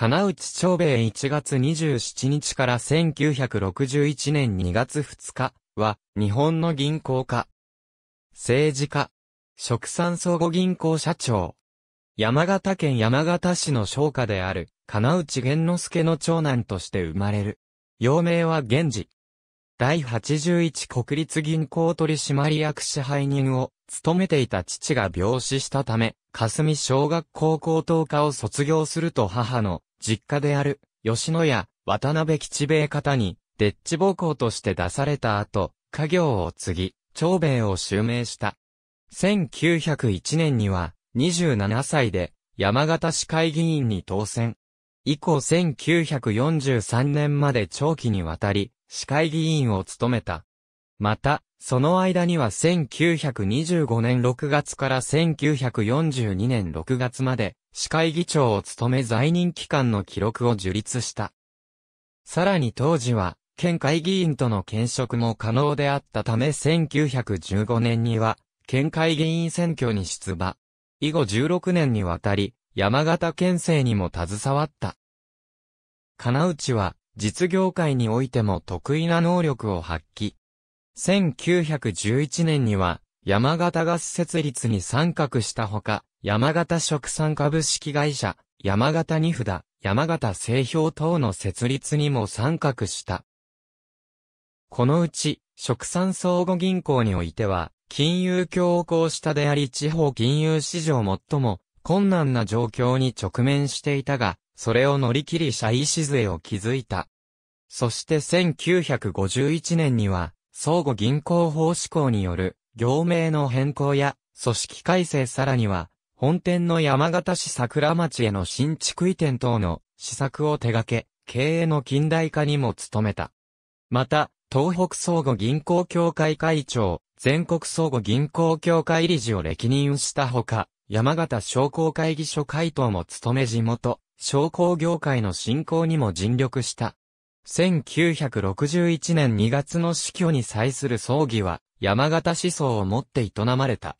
金内長兵衛1月27日から1961年2月2日は、日本の銀行家。政治家。食産相互銀行社長。山形県山形市の商家である、金内玄之助の長男として生まれる。幼名は源氏。第81国立銀行取締役支配人を務めていた父が病死したため、霞小学校高等科を卒業すると母の実家である吉野家渡辺吉兵衛方に、デッチ母校として出された後、家業を継ぎ、長兵衛を襲名した。1901年には、27歳で、山形市会議員に当選。以降1943年まで長期にわたり、市会議員を務めた。また、その間には1925年6月から1942年6月まで、市会議長を務め在任期間の記録を樹立した。さらに当時は、県会議員との兼職も可能であったため1915年には、県会議員選挙に出馬。以後16年にわたり、山形県政にも携わった。金内は、実業界においても得意な能力を発揮。1911年には、山形ガス設立に参画したほか、山形食産株式会社、山形二札、山形製氷等の設立にも参画した。このうち、食産相互銀行においては、金融強行下であり地方金融市場最も困難な状況に直面していたが、それを乗り切り社意礎を築いた。そして1951年には、相互銀行法施行による業名の変更や組織改正さらには、本店の山形市桜町への新築移転等の施策を手掛け、経営の近代化にも努めた。また、東北相互銀行協会会長、全国相互銀行協会理事を歴任したほか、山形商工会議所会頭も務め地元、商工業界の振興にも尽力した。1961年2月の死去に際する葬儀は、山形思想を持って営まれた。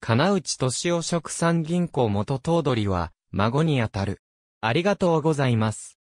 金内敏夫食産銀行元頭取は、孫にあたる。ありがとうございます。